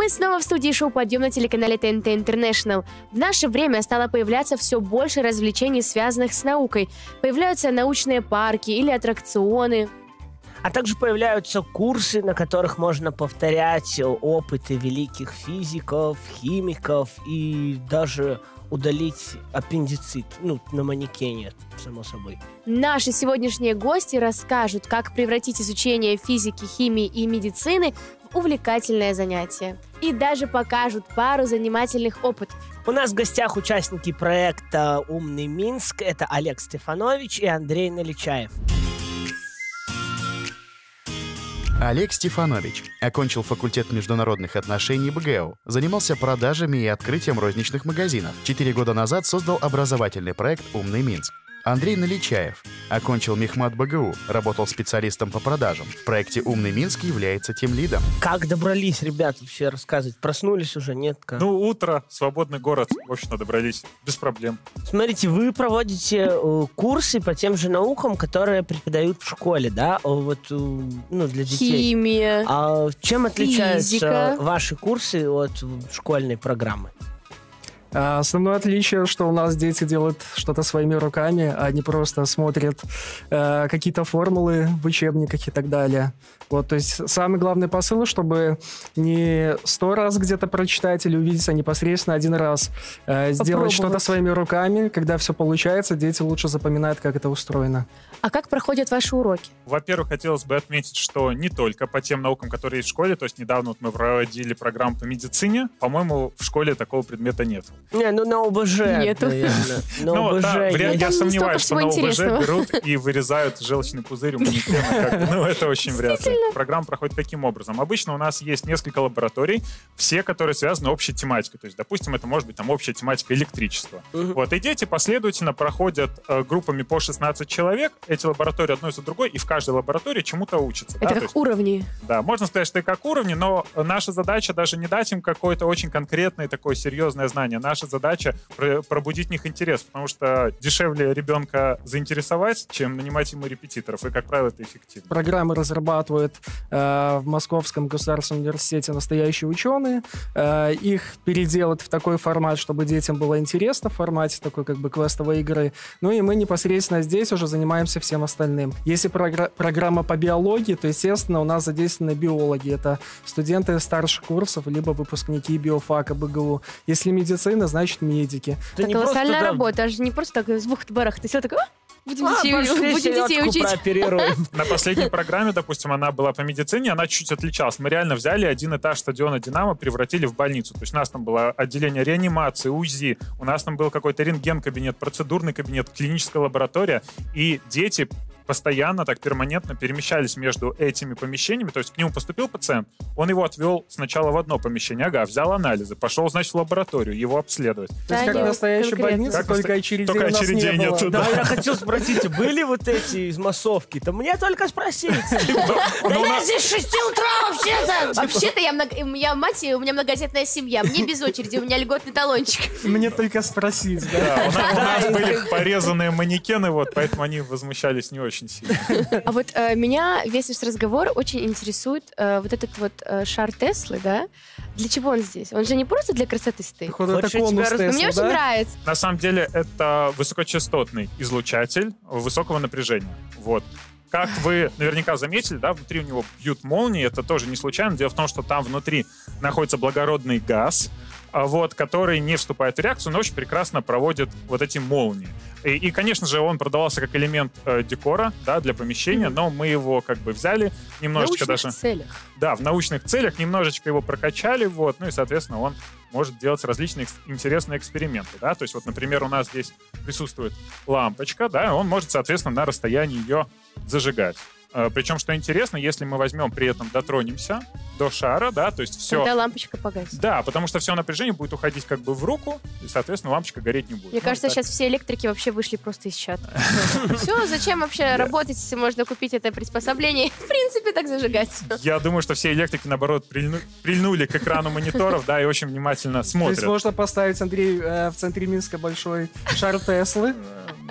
Мы снова в студии шоу «Подъем» на телеканале ТНТ International. В наше время стало появляться все больше развлечений, связанных с наукой. Появляются научные парки или аттракционы. А также появляются курсы, на которых можно повторять опыты великих физиков, химиков и даже удалить аппендицит, ну, на манекене, само собой. Наши сегодняшние гости расскажут, как превратить изучение физики, химии и медицины увлекательное занятие. И даже покажут пару занимательных опытов. У нас в гостях участники проекта «Умный Минск». Это Олег Стефанович и Андрей Наличаев. Олег Стефанович окончил факультет международных отношений БГУ, занимался продажами и открытием розничных магазинов. Четыре года назад создал образовательный проект «Умный Минск». Андрей Наличаев окончил Мехмат БГУ, работал специалистом по продажам. В проекте «Умный Минск» является тем лидом. Как добрались, ребят, вообще рассказывать? Проснулись уже, нет? Как? Ну, утро, свободный город, в общем-то, добрались, без проблем. Смотрите, вы проводите э, курсы по тем же наукам, которые преподают в школе, да? Вот, э, ну, для детей. Химия. А чем отличаются Физика. ваши курсы от школьной программы? А Основное отличие, что у нас дети делают что-то своими руками, а не просто смотрят э, какие-то формулы в учебниках и так далее. Вот, то есть самый главный посыл, чтобы не сто раз где-то прочитать или увидеть, а непосредственно один раз э, сделать что-то своими руками. Когда все получается, дети лучше запоминают, как это устроено. А как проходят ваши уроки? Во-первых, хотелось бы отметить, что не только по тем наукам, которые есть в школе, то есть недавно вот мы проводили программу по медицине, по-моему, в школе такого предмета нет. Не, ну на ОБЖ, Нету. наверное. На ну, ОБЖ да, вряд- я сомневаюсь, что на ОБЖ берут и вырезают желчный пузырь у манекена. Ну, это очень вряд ли. Программа проходит таким образом. Обычно у нас есть несколько лабораторий, все, которые связаны общей тематикой. То есть, допустим, это может быть там общая тематика электричества. Вот, и дети последовательно проходят э, группами по 16 человек, эти лаборатории одной за другой, и в каждой лаборатории чему-то учатся. Это то как есть- уровни. да, можно сказать, что и как уровни, но наша задача даже не дать им какое-то очень конкретное такое серьезное знание. Наша задача пр- пробудить в них интерес, потому что дешевле ребенка заинтересовать, чем нанимать ему репетиторов, и, как правило, это эффективно. Программы разрабатывают э, в Московском государственном университете настоящие ученые. Э, их переделать в такой формат, чтобы детям было интересно в формате такой как бы квестовой игры. Ну и мы непосредственно здесь уже занимаемся всем остальным. Если програ- программа по биологии, то, естественно, у нас задействованы биологи. Это студенты старших курсов, либо выпускники биофака БГУ. Если медицина, значит медики. Это не просто, колоссальная да, работа, аж не просто так с бухт-барах. Ты все такой, «А, будем А, детей, пошли будем детей учить. прооперируем. На последней программе, допустим, она была по медицине, она чуть отличалась. Мы реально взяли один этаж стадиона «Динамо», превратили в больницу. То есть у нас там было отделение реанимации, УЗИ, у нас там был какой-то рентген-кабинет, процедурный кабинет, клиническая лаборатория, и дети постоянно, так перманентно перемещались между этими помещениями. То есть к нему поступил пациент, он его отвел сначала в одно помещение, ага, взял анализы, пошел, значит, в лабораторию, его обследовать. То есть Да, как настоящая больница, Как только очередей только у нас очередей не было. нету, Да, Да. я хотел спросить, были вот эти из массовки-то? Мне только спросить. Да Ну, я здесь с 6 утра вообще-то. Вообще-то я, много, я мать, и у меня многодетная семья. Мне без очереди, у меня льготный талончик. Мне только спросить, да. Да, у нас, у нас были порезанные манекены, вот, поэтому они возмущались не очень сильно. А вот э, меня весь наш разговор очень интересует э, вот этот вот э, шар Теслы, да? Для чего он здесь? Он же не просто для красоты стоит. Походу, это конус Тесла, мне очень нравится. На самом деле это высокочастотный излучатель высокого напряжения. Вот. Как вы наверняка заметили, да, внутри у него бьют молнии, это тоже не случайно. Дело в том, что там внутри находится благородный газ, вот, который не вступает в реакцию, но очень прекрасно проводит вот эти молнии. И, и, конечно же, он продавался как элемент э, декора, да, для помещения, но мы его как бы взяли В немножечко научных даже... целях. Да, в научных целях немножечко его прокачали, вот, ну и, соответственно, он может делать различные интересные эксперименты, да, то есть вот, например, у нас здесь присутствует лампочка, да, он может, соответственно, на расстоянии ее зажигать. Э, Причем, что интересно, если мы возьмем при этом, дотронемся до шара, да, то есть все... Когда лампочка погасит. Да, потому что все напряжение будет уходить как бы в руку, и, соответственно, лампочка гореть не будет. Мне Ну, кажется, так. сейчас все электрики вообще вышли просто из чата. Все, зачем вообще работать, если можно купить это приспособление? В принципе, так зажигать. Я думаю, что все электрики, наоборот, прильну- прильнули к экрану мониторов, да, и очень внимательно То есть смотрят. можно поставить, Андрей, э, в центре Минска большой шар Теслы.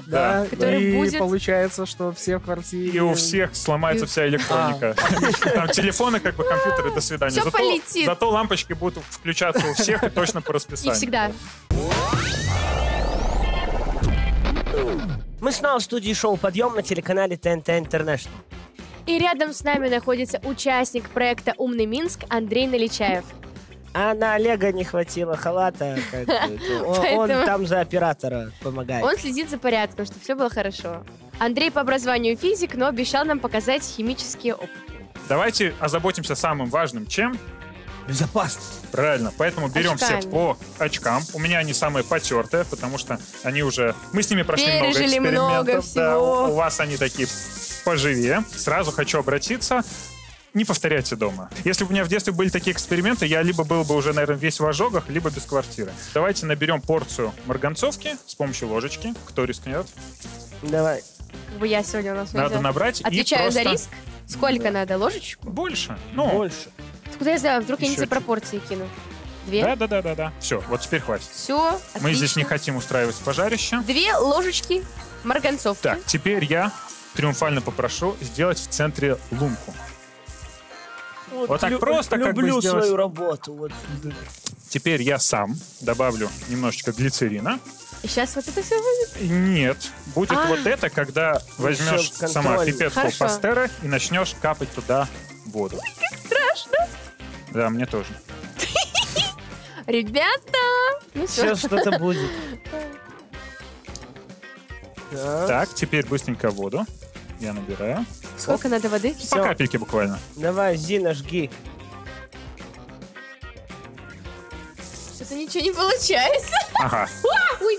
Да, Который и будет- получается, что все в квартире... И у всех сломается вся электроника. Там телефоны, как бы компьютеры, до свидания. Всё Зато- полетит. Зато лампочки будут включаться у всех и точно по И расписанию. всегда. Мы снова в студии шоу «Подъем» на телеканале ТНТ Интернешнл. И рядом с нами находится участник проекта «Умный Минск» Андрей Наличаев. А на Олега не хватило халата. Он там за оператора помогает. Он следит за порядком, чтобы все было хорошо. Андрей по образованию физик, но обещал нам показать химические опыты. Давайте озаботимся самым важным. Чем? Безопасность. Правильно. Поэтому берем Очками. всех по очкам. У меня они самые потертые, потому что они уже... Мы с ними прошли Пережили много много экспериментов. да. всего. у, у вас они такие поживее. Сразу хочу обратиться. Не повторяйте дома. Если бы у меня в детстве были такие эксперименты, я либо был бы уже, наверное, весь в ожогах, либо без квартиры. Давайте наберем порцию марганцовки с помощью ложечки. Кто рискнет? Давай. Как бы я сегодня у нас Надо нельзя. набрать и Отвечаю за просто риск. Сколько надо? Ложечку? Больше. Ну, Больше. Куда я знаю? Вдруг я не Еще те пропорции кину. Две? да, да, да, да, да. Все, вот теперь хватит. Все, Мы здесь не хотим устраивать пожарище. Две ложечки марганцовки. Так, теперь я триумфально попрошу сделать в центре лунку. Вот так просто как бы Люблю сделать. свою работу. Вот. Теперь я сам добавлю немножечко глицерина. И сейчас вот это все будет. Нет, будет А. вот это, когда возьмешь сама пипетку Хорошо. пастера и начнешь капать туда воду. Как страшно. Да, мне тоже. Ребята! Ну все. Сейчас что-то будет. Так, Так, теперь быстренько воду. Я набираю. Сколько надо воды? По Всё. капельке буквально. давай, Зина, жги. Что-то ничего не получается. Ага. Ой,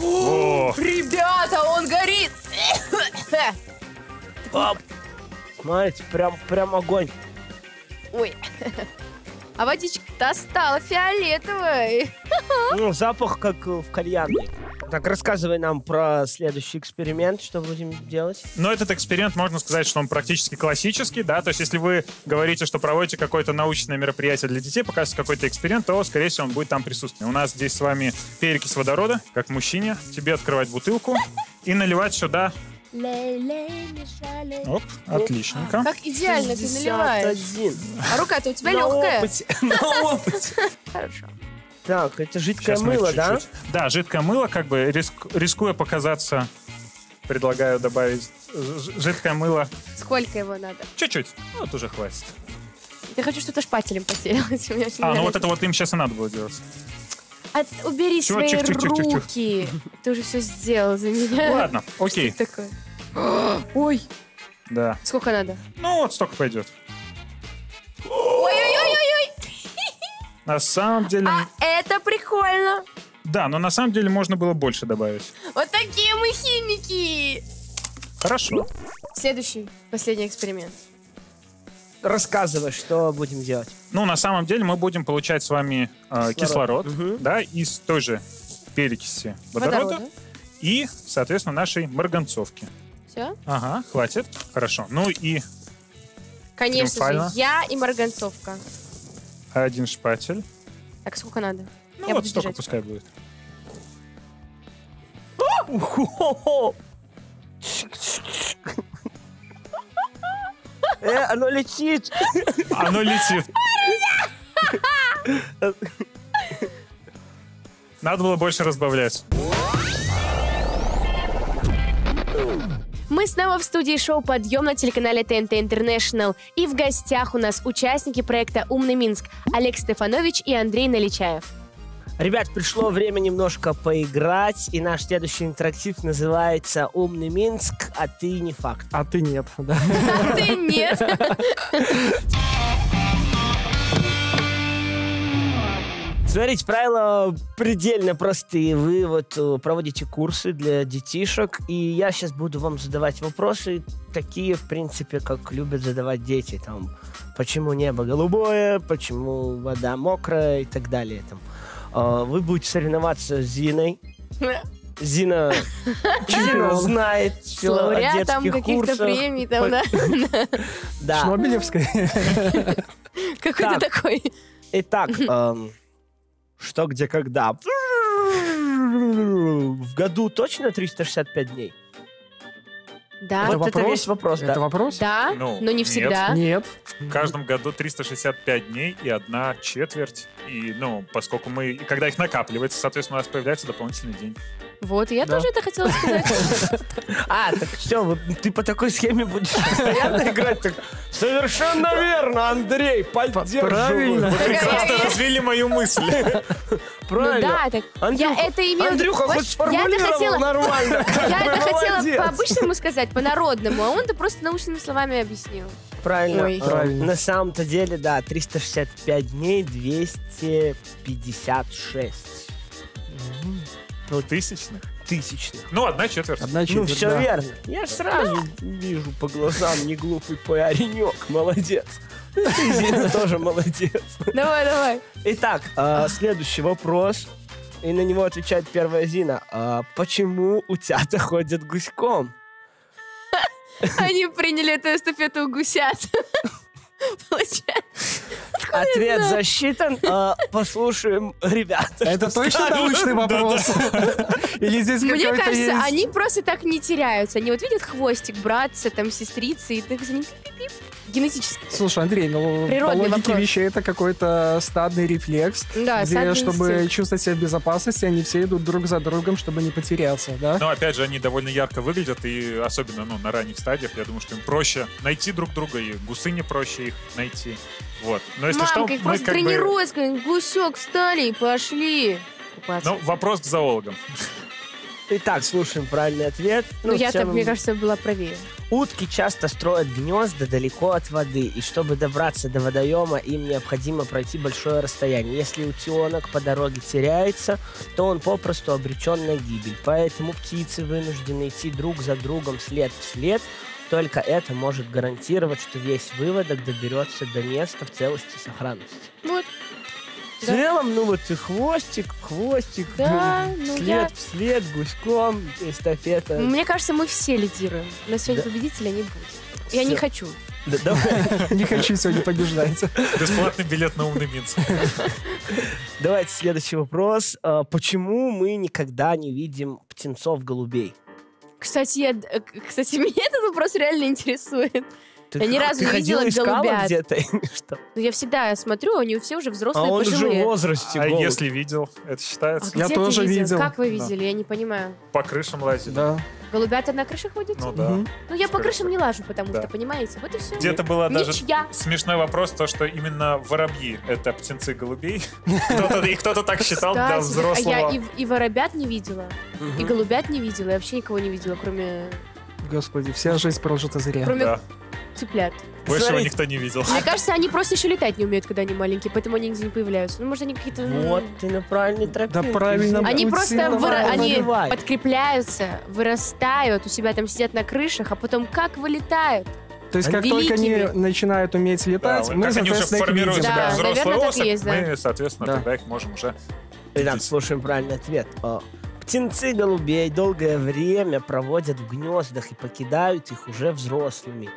О, ребята, он горит! Оп. Смотрите, прям, прям огонь. Ой. А водичка-то стала фиолетовой. Ну, запах как в кальянной. Так, рассказывай нам про следующий эксперимент, что будем делать. Но этот эксперимент, можно сказать, что он практически классический, да, то есть если вы говорите, что проводите какое-то научное мероприятие для детей, показываете какой-то эксперимент, то, скорее всего, он будет там присутствовать. У нас здесь с вами перекись водорода, как мужчине, тебе открывать бутылку и наливать сюда. Оп, отличненько. Как идеально ты наливаешь. 61. А рука-то у тебя На легкая. опыте, на опыте. Хорошо. Так, это жидкое Сейчас мы мыло, да? чуть-чуть- Да, жидкое мыло, как бы риск- рискуя показаться, предлагаю добавить жидкое мыло Сколько его надо? чуть-чуть. Ну, Вот уже хватит. Я хочу что-то шпателем очень А, ну вот это вот им сейчас и надо было делать. От- убери свои руки. Ты уже все сделал за меня. Ладно, окей, Что такое? Ой, да. сколько надо? Ну вот столько пойдет. Ой-ой-ой-ой-ой. На самом деле... А это прикольно. Да, но на самом деле можно было больше добавить. Вот такие мы химики. Хорошо. Следующий, последний эксперимент. Рассказывай, что будем делать. Ну, на самом деле мы будем получать с вами э, кислород, Мгм. да, из той же перекиси водорода, Водорода. и, соответственно, нашей марганцовки. Все? Ага, хватит. Хорошо. Ну и Конечно же, я и марганцовка. Один шпатель. Так, сколько надо? Ну Я вот столько пускай будет. Э, оно летит. Оно летит. Надо было больше разбавлять. Снова в студии шоу «Подъем» на телеканале ТНТ Интернешнл. И в гостях у нас участники проекта «Умный Минск» Олег Стефанович и Андрей Наличаев. Ребят, пришло время немножко поиграть, и наш следующий интерактив называется «Умный Минск, а ты не факт». А ты нет, да. А ты нет. Смотрите, правила предельно простые. Вы вот э, проводите курсы для детишек, и я сейчас буду вам задавать вопросы, такие, в принципе, как любят задавать дети. Там, почему небо голубое, почему вода мокрая и так далее. Там. А, Вы будете соревноваться с Зиной. Зина, Зина знает все о детских каких-то курсах. премий там, да? Да. Шнобелевская. Какой-то Так. такой. Итак, эм, что, где, когда. в году точно 365 дней? Да. Это вот это вопрос? весь вопрос, Это да. вопрос? Да, Ну, но не нет. всегда. Нет. В каждом году 365 дней и одна четверть. И, ну, поскольку мы, и когда их накапливается, соответственно, у нас появляется дополнительный день. Вот, я Да. тоже это хотела сказать. А, так все, ты по такой схеме будешь постоянно играть. Так, Совершенно верно, Андрей, поддерживаю. правильно. Вы я- прекрасно я- развили мою мысль. Ну Правильно. да, так я Андрюха, это имела... Андрюха хоть Я это сформулировал нормально. Я это хотела по-обычному сказать, по-народному, а он-то просто научными словами объяснил. Правильно. Ой. А, Правильно. На самом-то деле, да, 365 дней 256 Тысячных. тысячных. Ну, одна четверть. Одна Ну, четверть, все да. верно. Я ж сразу вижу по глазам не глупый паренек. Молодец. Ты, Зина, тоже молодец. Давай, давай. Итак, а, следующий вопрос. И на него отвечает первая Зина. А почему утята ходят гуськом? Они приняли эту эстафету у гусят. Получается. Ответ засчитан. А, послушаем ребят. Это точно научный вопрос? Или здесь Мне какой-то кажется, есть... они просто так не теряются. Они вот видят хвостик братца, там, сестрицы, и так за ним генетически. Слушай, Андрей, ну по Природный логике вопрос. вещей это какой-то стадный рефлекс, Да, где, стадный чтобы инстинкт. чувствовать себя в безопасности, они все идут друг за другом, чтобы не потеряться, да? Но опять же, они довольно ярко выглядят, и особенно ну, на ранних стадиях, я думаю, что им проще найти друг друга, и гусыне проще их найти. Вот. Но если что, Мамка их мы просто как бы... гусек встали и пошли купаться. Ну, вопрос к зоологам. Итак, слушаем правильный ответ. Ну, в я так, целом, мне кажется, была правее. Утки часто строят гнезда далеко от воды, и чтобы добраться до водоема, им необходимо пройти большое расстояние. Если утенок по дороге теряется, то он попросту обречен на гибель. Поэтому птицы вынуждены идти друг за другом след в след. Только это может гарантировать, что весь выводок доберется до места в целости и сохранности. Вот. В Да. целом, ну вот и хвостик, хвостик, Да, ну след я- в след, гуськом, эстафета. Мне кажется, мы все лидируем. На сегодня Да. победителя не будет. Я не хочу. Да, давай. Не хочу сегодня побеждать. Бесплатный билет на умный Минск. Давайте следующий вопрос. А, Почему мы никогда не видим птенцов-голубей? Кстати, я, э, кстати, меня этот вопрос реально интересует. Ты, Я ни разу ты не видела голубят. где-то? что? Ну, я всегда смотрю, они все уже А взрослые, он уже в пожилые. возрасте, А голубь. если видел, это А считается? Я где тоже ты видел? видел. Как вы Да. видели? Я не понимаю. По крышам лазили. Да. Голубята на крыше ходят? Ну да. Мгм. Ну, я по крышам не лажу, потому Да. что, понимаете, вот и все. Где-то было даже смешной вопрос, то, что именно воробьи — это птенцы голубей. Кто-то- И кто-то так считал для Кстати, а я взрослого. и, воробят не видела, и голубят не видела, и вообще никого не видела, кроме, Господи, вся жизнь прожита зря. кроме Да. цыплят. Большего Смотрите. никто не видел. Мне кажется, они просто еще летать не умеют, когда они маленькие, поэтому они нигде не появляются. Ну, может, они какие-то... м, Вот, ты на правильной тропе. правильно. Они просто выра- давай, они наливай. подкрепляются, вырастают, у себя там сидят на крышах, а потом как вылетают. То есть, как Великими. только они начинают уметь Да, летать, вот мы, как они уже соответственно, их формируют видим. себя Да, наверное, так и особь, есть, да. мы, соответственно, Да. тогда их можем уже... Итак, слушаем правильный ответ. Птенцы голубей долгое время проводят в гнездах и покидают их уже взрослыми.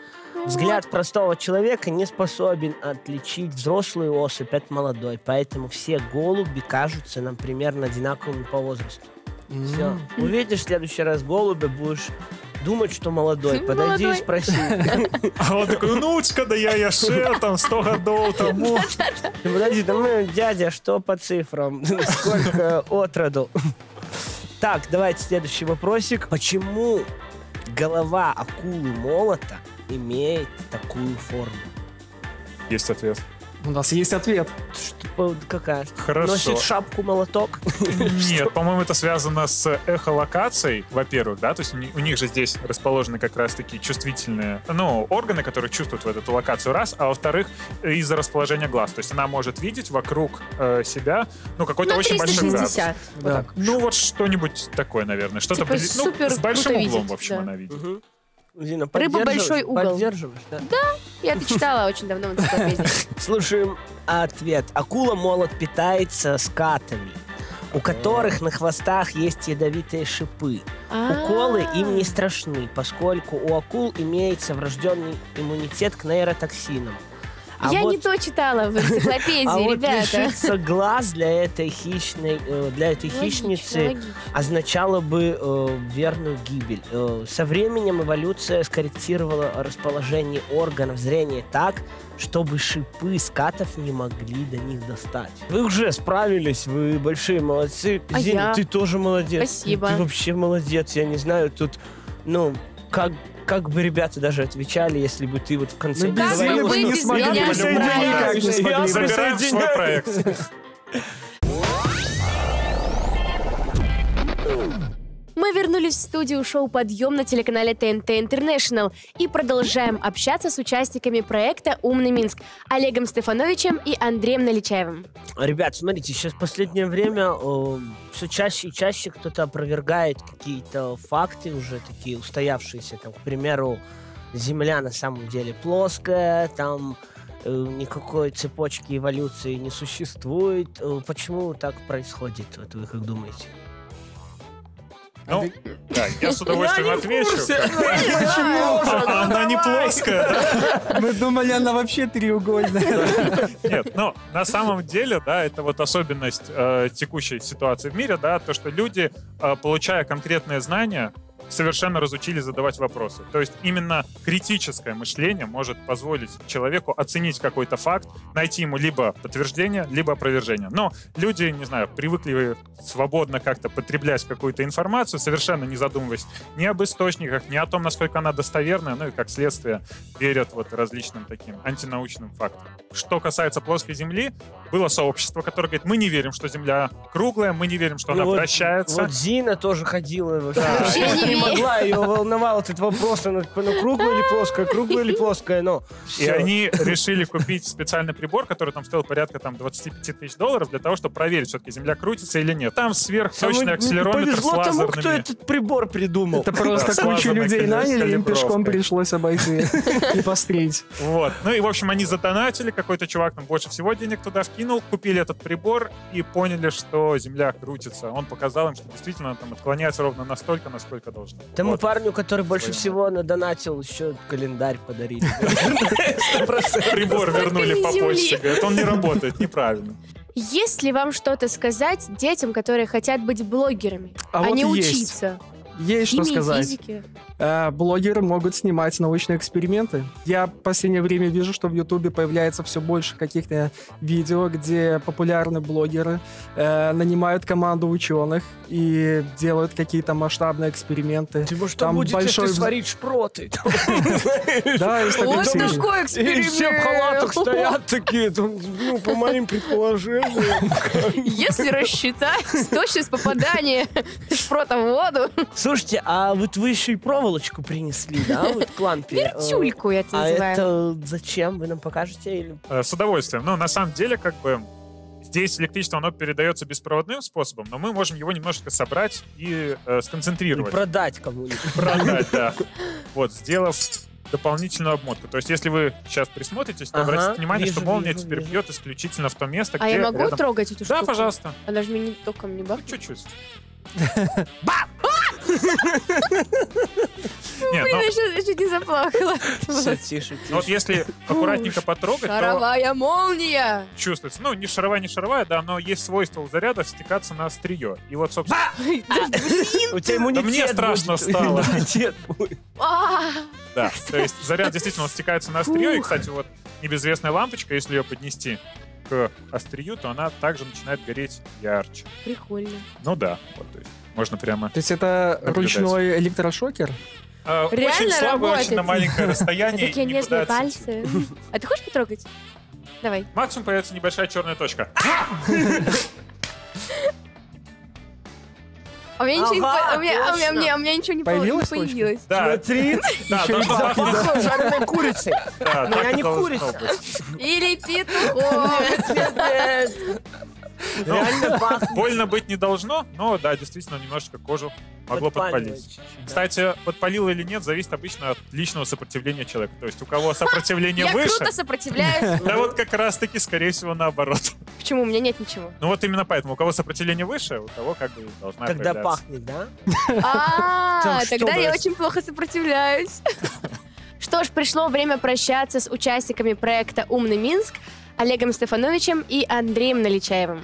Взгляд простого человека не способен отличить взрослую особь от молодой, поэтому все голуби кажутся нам примерно одинаковыми по возрасту. Все. Увидишь в следующий раз голубя, будешь думать, что молодой. Подойди молодой. и спроси. А он такой, внучка, да я яше, там, 100 годов тому. Подожди, да мы, дядя, что по цифрам? Сколько от роду? Так, давайте следующий вопросик. Почему голова акулы молота имеет такую форму? Есть ответ. У нас есть ответ. Что, какая? Хорошо. Носит шапку молоток? Нет, по-моему, это связано с эхолокацией, во-первых, да, то есть у ни- у них же здесь расположены как раз-таки чувствительные, ну, органы, которые чувствуют вот эту локацию, раз, а во-вторых, из-за расположения глаз, то есть она может видеть вокруг э, себя, ну, какой-то Ну, очень большой градус. 360. Вот Да. так. Ну, вот что-нибудь такое, наверное, что-то Типа бли- ну, с большим углом, видит, в общем, да. она видит. Мгм. Зина, Рыба большой угол. Поддерживаешь, да? Я это читала очень давно в энциклопедии. Слушаем ответ. Акула молот питается скатами, у которых на хвостах есть ядовитые шипы. Уколы им не страшны, поскольку у акул имеется врожденный иммунитет к нейротоксинам. А Я вот- не то читала в энциклопедии, А вот ребята. лишиться глаз для этой хищной, э, для этой Логично, хищницы логично. означало бы э, верную гибель. Э, со временем эволюция скорректировала расположение органов зрения так, чтобы шипы скатов не могли до них достать. Вы уже справились, вы большие молодцы. А Зина, я? ты тоже молодец. Спасибо. Ты вообще молодец, я не знаю, тут, ну, как как бы ребята даже отвечали, если бы ты вот в конце Ну, не Как без бы Зины что- без смогли справились? никак не Я смогли. Забираем свой проект. Вернулись в студию шоу «Подъем» на телеканале ТНТ Интернешнл и продолжаем общаться с участниками проекта «Умный Минск» Олегом Стефановичем и Андреем Наличаевым. Ребят, смотрите, сейчас в последнее время все чаще и чаще кто-то опровергает какие-то факты уже такие устоявшиеся. Там, к примеру, Земля на самом деле плоская, там э, никакой цепочки эволюции не существует. Э, Почему так происходит? Вот вы как думаете? Ну, да, я с удовольствием отвечу. А Она не плоская, да? Мы думали, она вообще треугольная. Нет, но на самом деле, да, это вот особенность э, текущей ситуации в мире, да, то, что люди, э, получая конкретные знания, совершенно разучились задавать вопросы. То есть именно критическое мышление может позволить человеку оценить какой-то факт, найти ему либо подтверждение, либо опровержение. Но люди, не знаю, привыкли свободно как-то потреблять какую-то информацию, совершенно не задумываясь ни об источниках, ни о том, насколько она достоверная, ну и как следствие верят вот различным таким антинаучным фактам. Что касается плоской Земли, было сообщество, которое говорит, мы не верим, что Земля круглая, мы не верим, что она Ну вот- вращается. Вот Зина тоже ходила. вообще. Вообще Она не. Могла, ее волновал этот вопрос, она, типа, ну круглая или плоская, круглая или плоская, ну. И они решили купить специальный прибор, который там стоил порядка там 25 тысяч долларов, для того, чтобы проверить, все-таки Земля крутится или нет. Там сверхточный акселерометр с Повезло тому, кто лазерными. этот прибор придумал. Это просто лазерной людей наняли, им пешком пришлось обойти и пострить. Вот. Ну и, в общем, они задонатили, какой-то чувак там больше всего денег туда вкинул, купили этот прибор и поняли, что Земля крутится. Он показал им, что действительно там отклоняется ровно настолько, насколько должна. Тому Вот. парню, который больше Своему. всего надонатил, еще календарь подарили. Прибор вернули по почте. Говорят, он не работает, неправильно. Есть ли вам что-то сказать детям, которые хотят быть блогерами, А а, вот не есть. учиться? Есть что сказать. Э, Блогеры могут снимать научные эксперименты. Я в последнее время вижу, что в Ютубе появляется все больше каких-то видео, где популярные блогеры э, нанимают команду ученых и делают какие-то масштабные эксперименты. Ты может, Там будет большой если вз- сварить шпроты. Да, такой Вот такой И все в халатах стоят такие, там, ну, по моим предположениям. Если рассчитать точность попадания шпрота в воду, Слушайте, а вот вы еще и проволочку принесли, да, вот к лампе? тюльку я это А называю. это зачем? Вы нам покажете? Или... Э, С удовольствием. Но на самом деле, как бы, здесь электричество, оно передается беспроводным способом, но мы можем его немножко собрать и э, сконцентрировать. Продать кому-нибудь. Продать, да. Вот, сделав дополнительную обмотку. То есть, если вы сейчас присмотритесь, то Ага, обратите внимание, вижу, что молния вижу, теперь вижу. бьет исключительно в то место, А где я могу рядом- трогать эту штуку? Да, пожалуйста. Она же мне не током не бахнет. Чуть-чуть. Блин, Нет, ну, я чуть- чуть не заплакала. Все, тише, ну вот тише. если аккуратненько потрогать, то Шаровая молния! чувствуется. Ну, не шаровая, не шаровая, да, но есть свойство у заряда стекаться на острие. И вот, собственно, У тебя иммунитет мне страшно стало. А, Да, то есть заряд действительно стекается на острие. И, кстати, вот небезвестная лампочка, если ее поднести к острию, то она также начинает гореть ярче. Прикольно. Ну да, вот, то есть можно прямо... То есть это Наблюдать. ручной электрошокер? э, очень Реально очень работает. на маленькое расстояние. Такие нежные пальцы. А ты хочешь потрогать? Давай. Максимум появится небольшая черная точка. А у меня ничего не у меня- а у меня- точно. у меня- у меня ничего не по- Появилась не точка? появилось. Да, Смотри, Еще и запах, жареной курицей. Да, Но я не курица. Или петухом. Ну. Больно быть не должно, но да, действительно, немножечко кожу могло подпалить. чуть-чуть, да. Кстати, подпалило или нет, зависит обычно от личного сопротивления человека. То есть у кого сопротивление Я выше, круто сопротивляюсь. да вот как раз-таки, скорее всего, наоборот. Почему? У меня нет ничего. Ну вот именно поэтому. У кого сопротивление выше, у того как бы должна Когда пахнет, да? А, тогда я очень плохо сопротивляюсь. Что ж, пришло время прощаться с участниками проекта «Умный Минск» Олегом Стефановичем и Андреем Наличаевым.